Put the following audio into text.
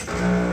you.